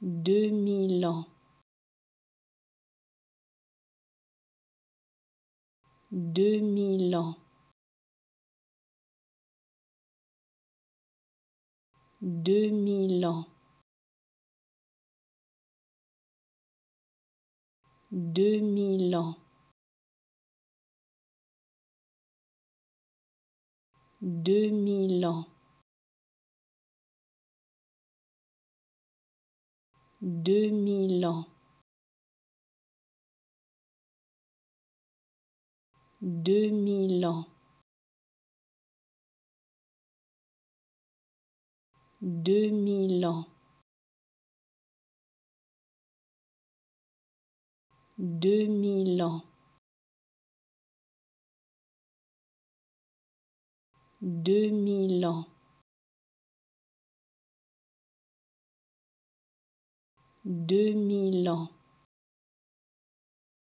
deux mille ans, deux mille ans, deux mille ans, deux mille ans, deux mille ans. Deux mille ans, deux mille ans, deux mille ans, deux mille ans, deux mille ans. Deux mille ans